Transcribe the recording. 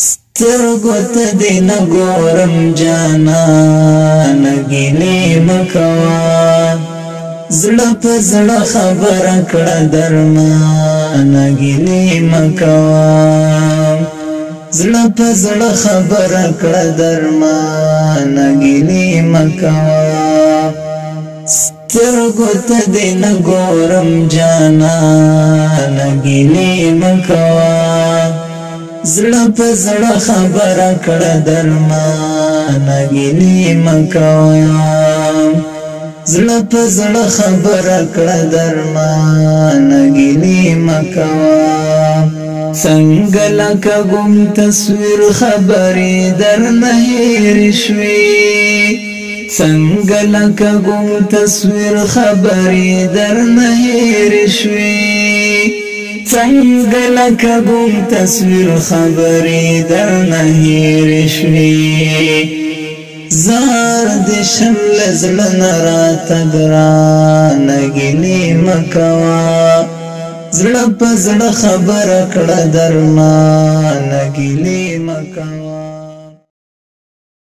سترګو ته دې نه ګورم جانا نګلې مکوا زړه په زړه خبره کړه درنا نګلې مکوا زړه په زړه خبره کړه درما نګلې مکوا سترګو ته دې نه ګورم جانا نګلې مکوا زړه په زړه خبره کړه درمانه ګینه مکوام زړه په زړه خبره کړه درمانه ګینه مکوام څنګه لکه ګم تصویر خبرې در نه هېر شوي څنګه لکه ګم تصویر خبرې در نه هېر شوي څنګه لکه ګم تصویر خبرې در نه هېرې شوې زار د شم لزړه نه راته ګرانه ګینې مه کوه زړه په زړه خبره کړه درمانه ګیلې مه کوه